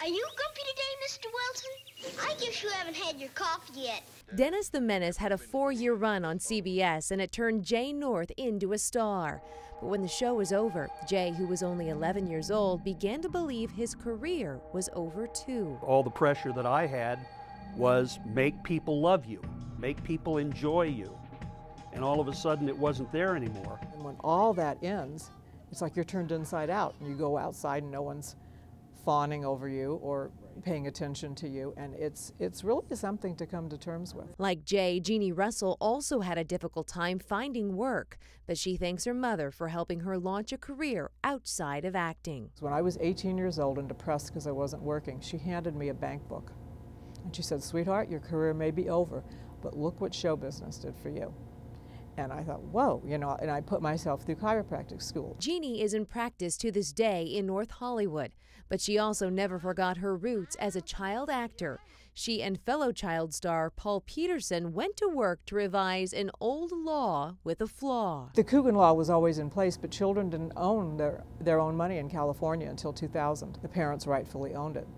Are you grumpy today, Mr. Wilson? I guess you haven't had your coffee yet. Dennis the Menace had a four year run on CBS and it turned Jay North into a star. But when the show was over, Jay, who was only 11 years old, began to believe his career was over too. All the pressure that I had was make people love you, make people enjoy you. And all of a sudden it wasn't there anymore. And when all that ends, it's like you're turned inside out and you go outside and no one's fawning over you or paying attention to you and it's it's really something to come to terms with. Like Jay, Jeannie Russell also had a difficult time finding work, but she thanks her mother for helping her launch a career outside of acting. When I was 18 years old and depressed because I wasn't working, she handed me a bank book. And she said, "Sweetheart, your career may be over, but look what show business did for you." And I thought, whoa, you know, and I put myself through chiropractic school. Jeannie is in practice to this day in North Hollywood, but she also never forgot her roots as a child actor. She and fellow child star Paul Petersen went to work to revise an old law with a flaw. The Coogan law was always in place, but children didn't own their, their own money in California until 2000. The parents rightfully owned it.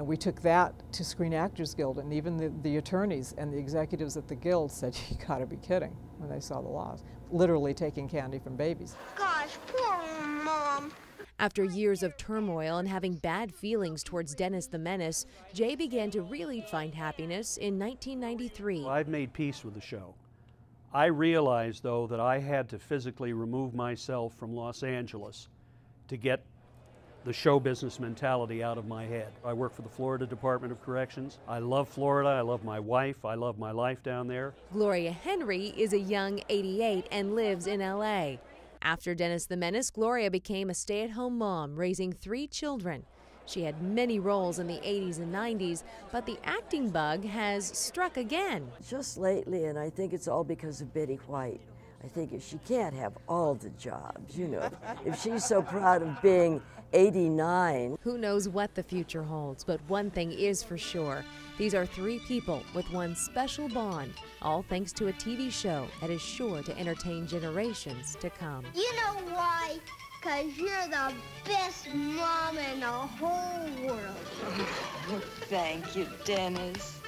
And we took that to Screen Actors Guild, and even the, the attorneys and the executives at the guild said, You gotta be kidding, when they saw the laws. Literally taking candy from babies. Gosh, poor mom. After years of turmoil and having bad feelings towards Dennis the Menace, Jay began to really find happiness in 1993. I've made peace with the show. I realized, though, that I had to physically remove myself from Los Angeles to get the show business mentality out of my head. I work for the Florida Department of Corrections. I love Florida. I love my wife. I love my life down there. Gloria Henry is a young 88 and lives in LA. After Dennis the Menace, Gloria became a stay at home mom, raising three children. She had many roles in the 80s and 90s, but the acting bug has struck again. Just lately, and I think it's all because of Betty White. I think if she can't have all the jobs, you know, if she's so proud of being 89. Who knows what the future holds, but one thing is for sure. These are three people with one special bond, all thanks to a TV show that is sure to entertain generations to come. You know why? Because you're the best mom in the whole world. Thank you, Dennis.